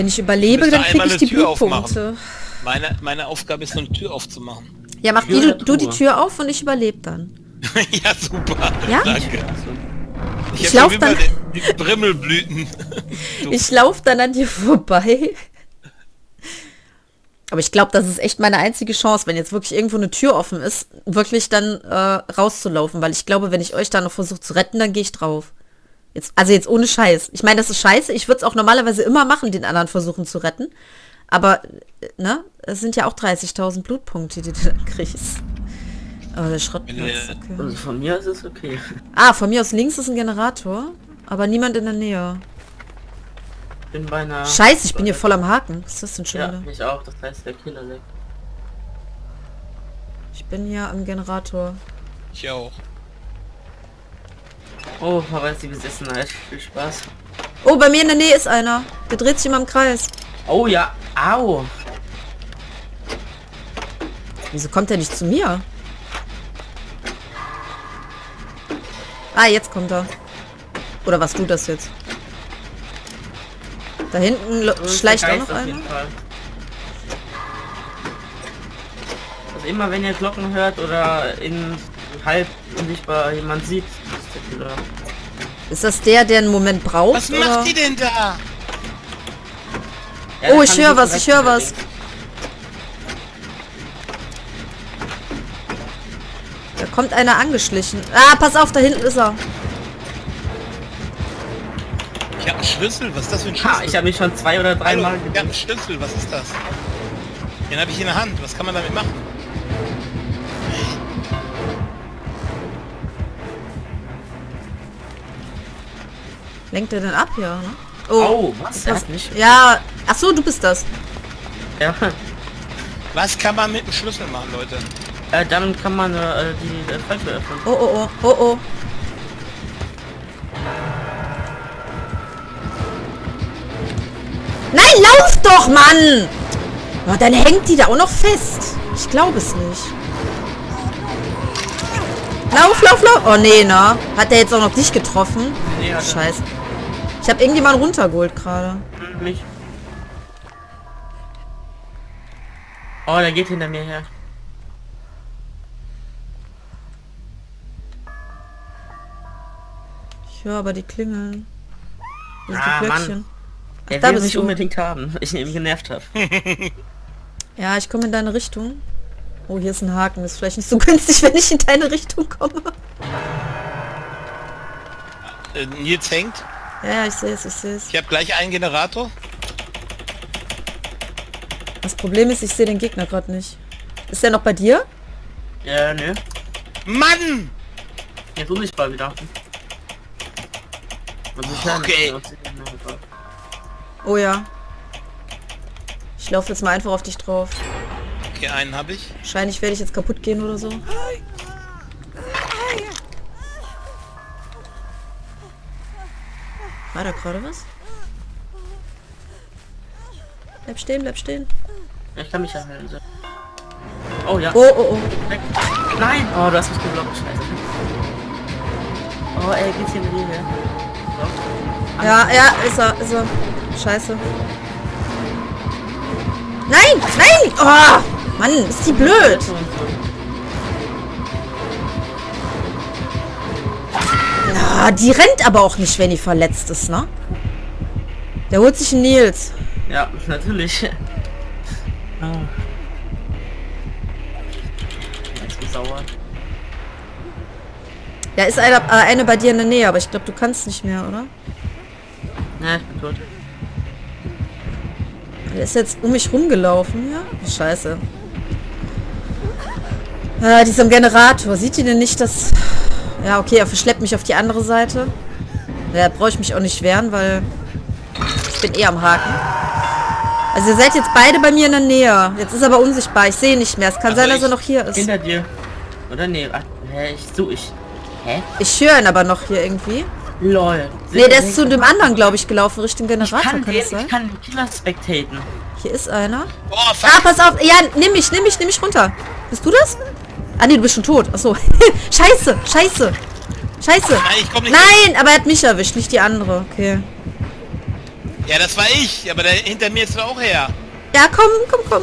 Wenn ich überlebe, dann kriege ich die Blutpunkte. Meine, meine Aufgabe ist, so eine Tür aufzumachen. Ja, mach die, du, du die. Tür auf und ich überlebe dann. ja, super. Ja? Danke. Ich hab lauf schon dann- Die, die Brimmelblüten. Ich laufe dann an dir vorbei. Aber ich glaube, das ist echt meine einzige Chance, wenn jetzt wirklich irgendwo eine Tür offen ist, wirklich dann äh, rauszulaufen. Weil ich glaube, wenn ich euch da noch versuche zu retten, dann gehe ich drauf. Jetzt, also jetzt ohne Scheiß. Ich meine, das ist scheiße. Ich würde es auch normalerweise immer machen, den anderen versuchen zu retten. Aber, äh, ne, es sind ja auch 30.000 Blutpunkte, die du dann kriegst. Aber der Schrottplatz, okay. Also von mir ist es okay. Ah, von mir aus links ist ein Generator, aber niemand in der Nähe. Ich bin bei einer... Scheiße, ich bin hier voll am Haken. Was ist das denn schon Ja, wieder? ich auch. Das heißt, der Killer lebt. Ich bin hier am Generator. Ich auch. Oh, aber ist die Besessenheit. Viel Spaß. Oh, bei mir in der Nähe ist einer. Der dreht sich immer im Kreis. Oh ja, au. Wieso kommt er nicht zu mir? Ah, jetzt kommt er. Oder was tut das jetzt? Da hinten schleicht auch noch auf einer. jeden Fall. Also immer wenn ihr Glocken hört oder in halb unsichtbar jemand sieht, Killer. Ist das der, der einen Moment braucht? Was oder? macht die denn da? Ja, Oh, ich höre was, ich höre was. Da kommt einer angeschlichen. Ah, pass auf, da hinten ist er. Ich habe einen Schlüssel. Was ist das für ein Ha, Schlüssel? ich habe mich schon zwei oder drei Hallo, Mal ich habe einen Schlüssel. Was ist das? Den habe ich in der Hand. Was kann man damit machen? Lenkt er denn ab, ja, ne? Oh, was? Er was? nicht. Ja, ach so, du bist das. Ja. Was kann man mit dem Schlüssel machen, Leute? Äh, dann kann man äh, die äh, Falsche öffnen. Oh, oh, oh, oh, oh. Nein, lauf doch, Mann! Oh, dann hängt die da auch noch fest. Ich glaube es nicht. Lauf, lauf, lauf. Oh, nee, ne? Hat der jetzt auch noch dich getroffen? Nee, Scheiße. Ich habe irgendjemanden runtergeholt gerade. Mich. Oh, der geht hinter mir her. Ich höre aber die Klingeln. Wo sind Ah, die Mann. Glöckchen? Er da will mich du. unbedingt haben, weil ich ihn eben genervt habe. Ja, ich komme in deine Richtung. Oh, hier ist ein Haken. Ist vielleicht nicht so günstig, wenn ich in deine Richtung komme. Äh, Nils hängt. Ja, ja, ich sehe es, ich sehe es. Ich habe gleich einen Generator. Das Problem ist, ich sehe den Gegner gerade nicht. Ist der noch bei dir? Ja, nö. Mann! Jetzt unsichtbar wieder. Okay. Oh ja. Ich laufe jetzt mal einfach auf dich drauf. Okay, einen habe ich. Wahrscheinlich werde ich jetzt kaputt gehen oder so. War da gerade was? Bleib stehen, bleib stehen. Ich kann mich ja heilen. so. Oh ja. Oh, oh, oh. Weg. Nein! Oh, du hast mich geblockt, scheiße. Oh, ey, geht's hier mit dir her? So. Ja, ja, ist er, ist er. Scheiße. Nein, nein! Oh, Mann, ist die blöd. Ah, die rennt aber auch nicht, wenn die verletzt ist, ne? Der holt sich einen Nils. Ja, natürlich. Oh. Sauer. Da ist einer, äh, eine bei dir in der Nähe, aber ich glaube, du kannst nicht mehr, oder? Ja, ich bin tot. Der ist jetzt um mich rumgelaufen, ja? Scheiße. Ah, die ist am Generator. Sieht die denn nicht, dass... Ja, okay, er verschleppt mich auf die andere Seite. Ja, da brauche ich mich auch nicht wehren, weil ich bin eh am Haken. Also ihr seid jetzt beide bei mir in der Nähe. Jetzt ist er aber unsichtbar. Ich sehe ihn nicht mehr. Es kann Also sein, dass ich- er noch hier ist. Hinter dir. Oder nee, ach, hä, ich such ich. Hä? Ich höre ihn aber noch hier irgendwie. Lol. Nee, der ist zu dem anderen, glaube ich, gelaufen, Richtung Generator. kann, Kann den, das sein? ich kann den Killer spectaten. Hier ist einer. Oh, Ah, pass auf. Ja, nimm mich, nimm mich, nimm mich runter. Bist du das? Ah, nee, du bist schon tot. Achso. scheiße, scheiße. Scheiße. Nein, ich komm nicht. Nein, aber er hat mich erwischt, nicht die andere. Okay. Ja, das war ich, aber der hinter mir ist er auch her. Ja, komm, komm, komm.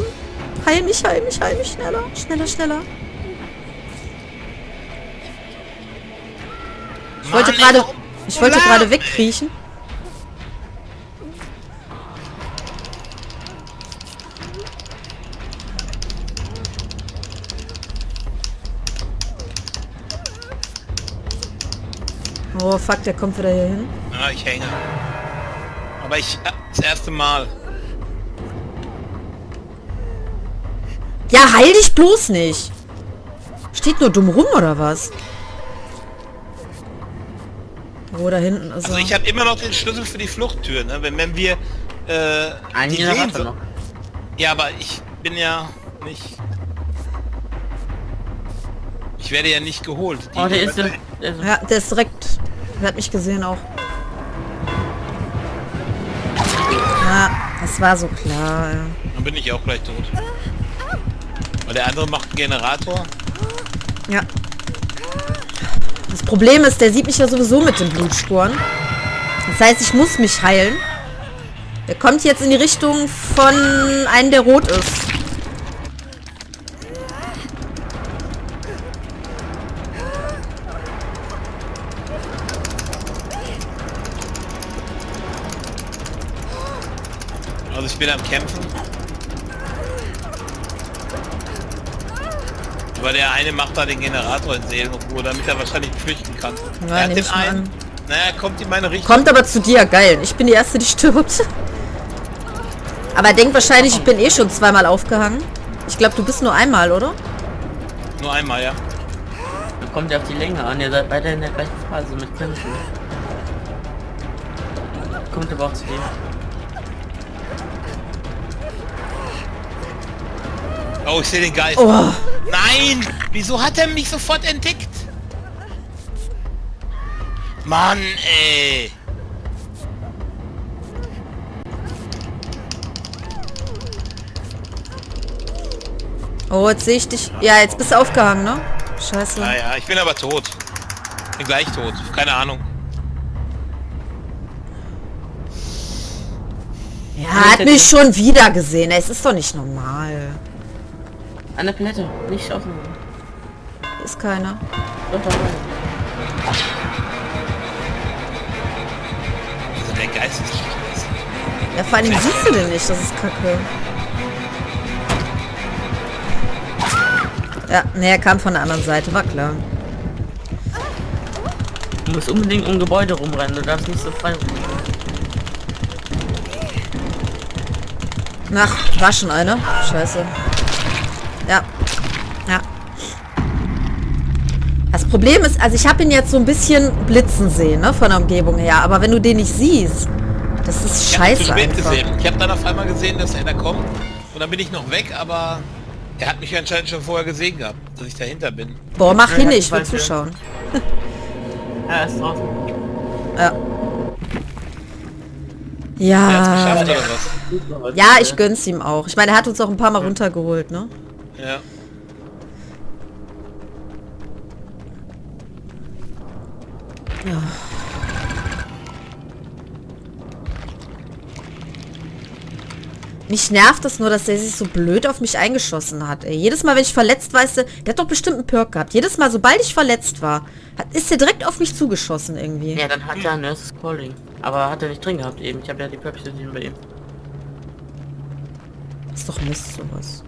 Heil mich, heil mich, heil mich. Schneller, schneller, schneller. Ich wollte gerade... Ich wollte gerade wegkriechen. Oh fuck, der kommt wieder hier hin. Ja, ich hänge. Aber ich... äh, Das erste Mal. Ja, heil dich bloß nicht. Steht nur dumm rum oder was? Wo da hinten ist Also ich habe immer noch den Schlüssel für die Fluchttür, ne? Wenn, wenn wir... Äh, Ein die Generator sehen so- noch. Ja, aber ich bin ja nicht... Ich werde ja nicht geholt. Die- Oh, der ist ja... Der ist Ja, der ist direkt. Der hat mich gesehen auch. Ja, das war so klar. Ja. Dann bin ich auch gleich tot. Weil der andere macht einen Generator. ja. Das Problem ist, der sieht mich ja sowieso mit den Blutspuren. Das heißt, ich muss mich heilen. Der kommt jetzt in die Richtung von einem, der rot ist. Ich bin am Kämpfen. Aber der eine macht da den Generator in Seelenruhe, damit er wahrscheinlich flüchten kann. Ja, er den einen. Naja, kommt in meine Richtung. Kommt aber zu dir, geil. Ich bin die Erste, die stirbt. Aber er denkt wahrscheinlich, ich bin eh schon zweimal aufgehangen. Ich glaube, du bist nur einmal, oder? Nur einmal, ja. Dann kommt ja auf die Länge an. Ihr seid beide in der gleichen Phase mit Kämpfen. Kommt aber auch zu dir. Oh, ich sehe den Geist. Oh, Nein! Wieso hat er mich sofort entdeckt? Mann, ey! oh, jetzt sehe ich dich. Ja, jetzt bist du aufgehangen, ne? Scheiße. Naja, ich bin aber tot. Bin gleich tot. Keine Ahnung. Ja, hat mich schon wieder gesehen. Es ist doch nicht normal. An der Palette. Nicht offen. Ist keiner. Doch, doch. Also der Geist ist. Ja, vor allem siehst du den nicht. Das ist kacke. Ja, ne, er kam von der anderen Seite. War klar. Du musst unbedingt um Gebäude rumrennen. Du darfst nicht so frei rumrennen. Ach, war schon einer. Scheiße. Ja. Ja. Das Problem ist, also ich habe ihn jetzt so ein bisschen blitzen sehen, ne, von der Umgebung her. Aber wenn du den nicht siehst, das ist Ich scheiße spät einfach. gesehen. Ich habe dann auf einmal gesehen, dass er da kommt. Und dann bin ich noch weg, aber er hat mich anscheinend schon vorher gesehen gehabt, dass ich dahinter bin. Boah, mach hin, ich will zuschauen. Ja, er ist draußen. Ja. Ja. Ja, ich gönn's ihm auch. Ich meine, er hat uns auch ein paar Mal runtergeholt, ne? Ja. Mich nervt das nur, dass der sich so blöd auf mich eingeschossen hat. Ey. Jedes Mal, wenn ich verletzt war, ist der, der hat doch bestimmt einen Perk gehabt. Jedes Mal, sobald ich verletzt war, hat, ist der direkt auf mich zugeschossen irgendwie. Ja, dann hat er ein Nurses Calling. Aber hat er nicht drin gehabt eben. Ich habe ja die Purpose gesehen bei ihm. Ist doch Mist sowas.